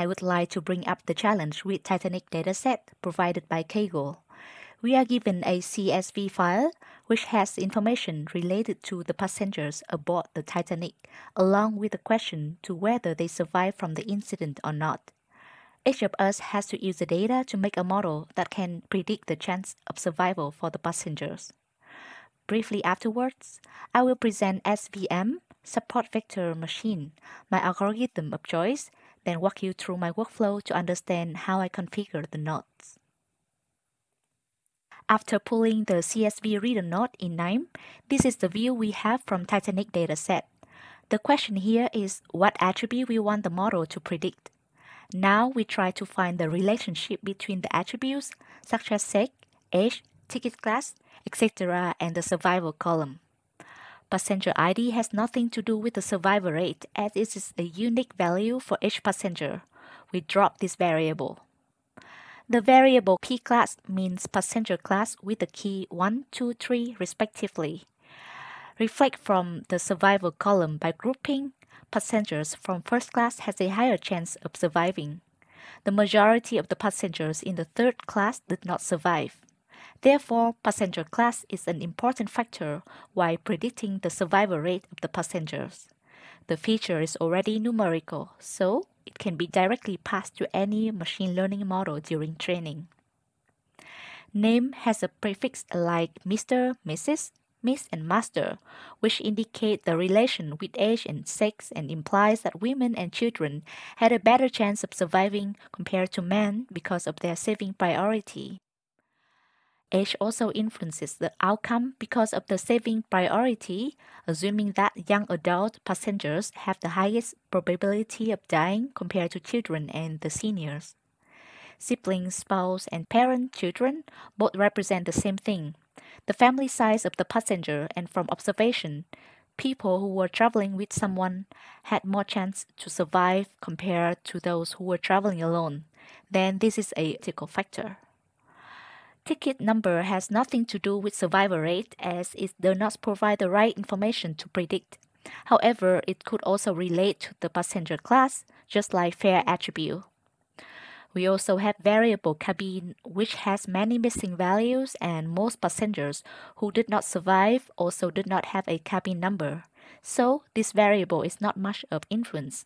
I would like to bring up the challenge with Titanic dataset provided by Kaggle. We are given a CSV file which has information related to the passengers aboard the Titanic, along with a question to whether they survived from the incident or not. Each of us has to use the data to make a model that can predict the chance of survival for the passengers. Briefly afterwards, I will present SVM, support vector machine, my algorithm of choice, then walk you through my workflow to understand how I configure the nodes. After pulling the CSV reader node in KNIME, this is the view we have from Titanic dataset. The question here is what attribute we want the model to predict. Now we try to find the relationship between the attributes such as sex, age, ticket class, etc. and the survival column. Passenger ID has nothing to do with the survival rate as it is a unique value for each passenger. We drop this variable. The variable P class means passenger class with the key 1, 2, 3 respectively. Reflect from the survival column by grouping passengers from first class has a higher chance of surviving. The majority of the passengers in the third class did not survive. Therefore, passenger class is an important factor while predicting the survival rate of the passengers. The feature is already numerical, so it can be directly passed to any machine learning model during training. Name has a prefix like Mr., Mrs., Miss and Master, which indicate the relation with age and sex and implies that women and children had a better chance of surviving compared to men because of their saving priority. Age also influences the outcome because of the saving priority, assuming that young adult passengers have the highest probability of dying compared to children and the seniors. Siblings, spouse, and parent children both represent the same thing the family size of the passenger, and from observation, people who were traveling with someone had more chance to survive compared to those who were traveling alone. Then this is a critical factor. Ticket number has nothing to do with survival rate as it does not provide the right information to predict. However, it could also relate to the passenger class, just like fare attribute. We also have variable cabin, which has many missing values, and most passengers who did not survive also did not have a cabin number. So this variable is not much of influence.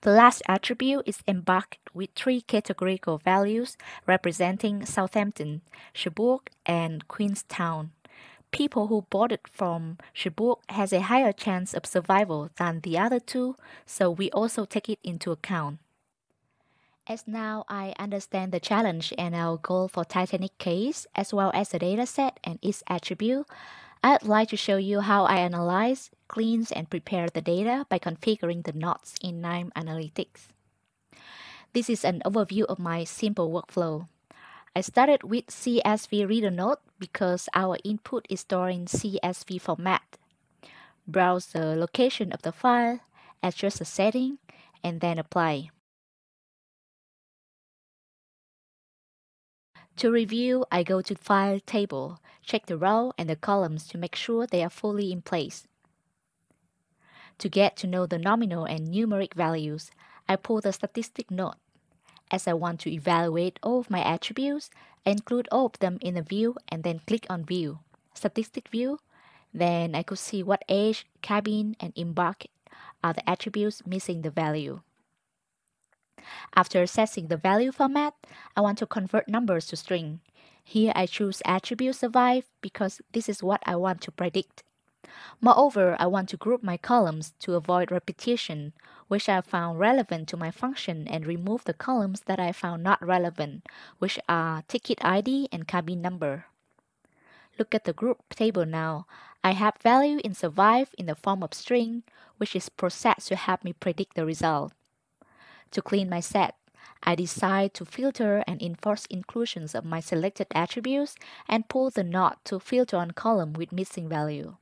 The last attribute is embarked with three categorical values representing Southampton, Cherbourg, and Queenstown. People who boarded from Cherbourg has a higher chance of survival than the other two, so we also take it into account. As now I understand the challenge and our goal for Titanic case, as well as the dataset and its attribute, I'd like to show you how I analyze, cleanse, and prepare the data by configuring the nodes in KNIME Analytics. This is an overview of my simple workflow. I started with CSV reader node because our input is stored in CSV format. Browse the location of the file, adjust the setting, and then apply. To review, I go to File Table, check the row and the columns to make sure they are fully in place. To get to know the nominal and numeric values, I pull the statistic node. As I want to evaluate all of my attributes, I include all of them in a view and then click on View, Statistic View. Then I could see what age, cabin, and embark are the attributes missing the value. After assessing the value format, I want to convert numbers to string. Here I choose attribute survive because this is what I want to predict. Moreover, I want to group my columns to avoid repetition, which I found relevant to my function and remove the columns that I found not relevant, which are ticket ID and cabin number. Look at the group table now. I have value in survive in the form of string, which is processed to help me predict the result. To clean my set, I decide to filter and enforce inclusions of my selected attributes and pull the node to filter on column with missing value.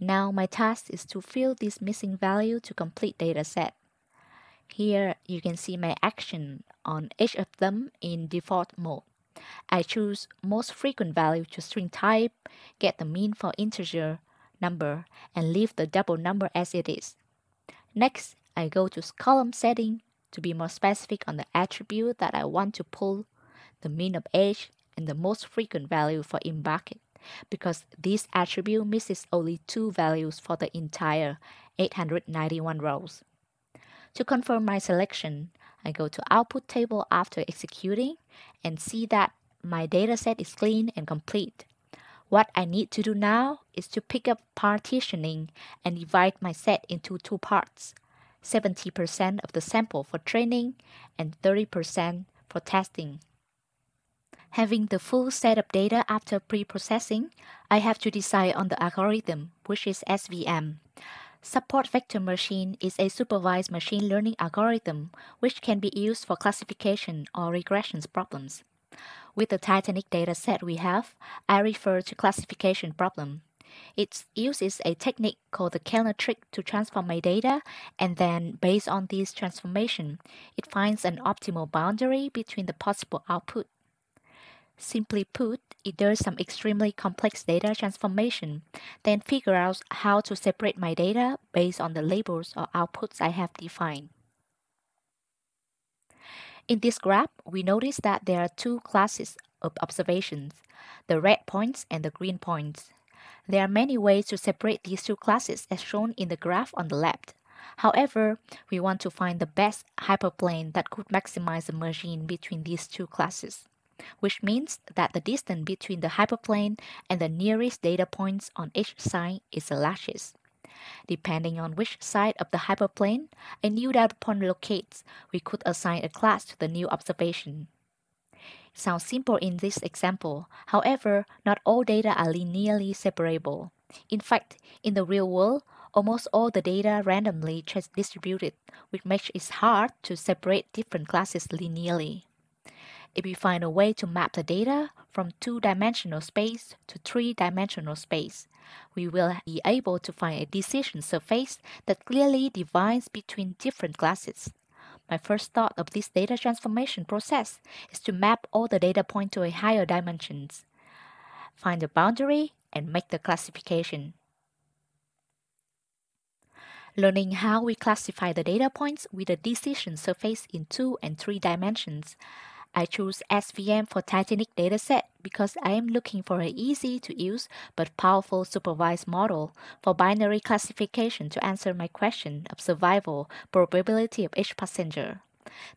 Now my task is to fill this missing value to complete dataset. Here you can see my action on each of them in default mode. I choose most frequent value to string type, get the mean for integer number, and leave the double number as it is. Next, I go to column setting to be more specific on the attribute that I want to pull, the mean of age, and the most frequent value for embarked, because this attribute misses only two values for the entire 891 rows. To confirm my selection, I go to Output Table after executing and see that my dataset is clean and complete. What I need to do now is to pick up partitioning and divide my set into two parts, 70% of the sample for training and 30% for testing. Having the full set of data after pre-processing, I have to decide on the algorithm, which is SVM. Support Vector Machine is a supervised machine learning algorithm which can be used for classification or regressions problems. With the Titanic dataset we have, I refer to classification problem. It uses a technique called the kernel trick to transform my data, and then based on this transformation, it finds an optimal boundary between the possible output. Simply put, it does some extremely complex data transformation, then figure out how to separate my data based on the labels or outputs I have defined. In this graph, we notice that there are two classes of observations, the red points and the green points. There are many ways to separate these two classes as shown in the graph on the left. However, we want to find the best hyperplane that could maximize the margin between these two classes, which means that the distance between the hyperplane and the nearest data points on each side is the largest. Depending on which side of the hyperplane a new data point locates, we could assign a class to the new observation. Sounds simple in this example, however, not all data are linearly separable. In fact, in the real world, almost all the data randomly distributed, which makes it hard to separate different classes linearly. If we find a way to map the data from two-dimensional space to three-dimensional space, we will be able to find a decision surface that clearly divides between different classes. My first thought of this data transformation process is to map all the data points to a higher dimensions, find the boundary, and make the classification. Learning how we classify the data points with a decision surface in two and three dimensions I choose SVM for Titanic dataset because I am looking for an easy to use but powerful supervised model for binary classification to answer my question of survival probability of each passenger.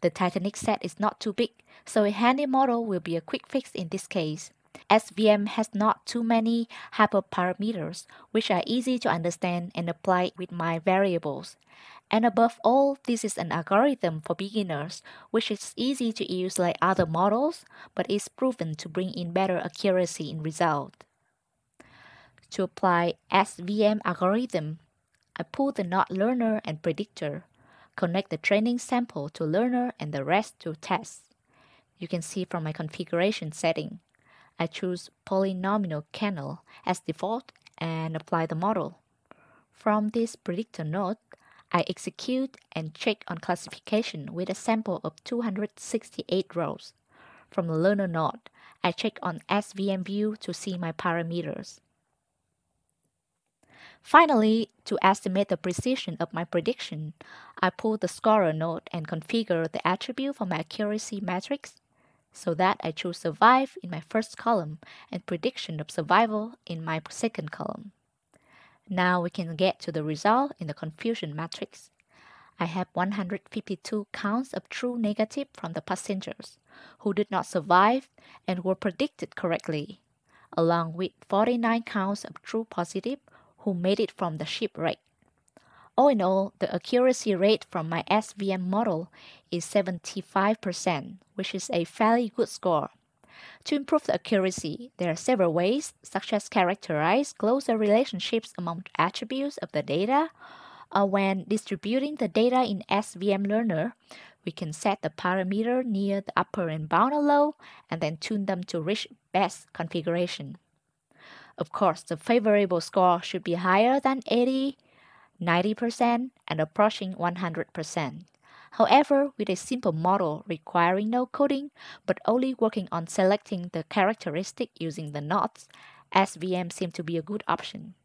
The Titanic set is not too big, so a handy model will be a quick fix in this case. SVM has not too many hyperparameters, which are easy to understand and apply with my variables. And above all, this is an algorithm for beginners, which is easy to use like other models, but is proven to bring in better accuracy in result. To apply SVM algorithm, I pull the node learner and predictor, connect the training sample to learner and the rest to test. You can see from my configuration setting. I choose polynomial kernel as default and apply the model. From this predictor node, I execute and check on classification with a sample of 268 rows. From the learner node, I check on SVM view to see my parameters. Finally, to estimate the precision of my prediction, I pull the scorer node and configure the attribute for my accuracy matrix so that I choose survive in my first column and prediction of survival in my second column. Now we can get to the result in the confusion matrix. I have 152 counts of true negative from the passengers who did not survive and were predicted correctly, along with 49 counts of true positive who made it from the shipwreck. All in all, the accuracy rate from my SVM model is 75%, which is a fairly good score. To improve the accuracy, there are several ways, such as characterize closer relationships among attributes of the data, or when distributing the data in SVM Learner, we can set the parameter near the upper and bound or low, and then tune them to reach best configuration. Of course, the favorable score should be higher than 80, 90%, and approaching 100%. However, with a simple model requiring no coding but only working on selecting the characteristic using the knots, SVM seemed to be a good option.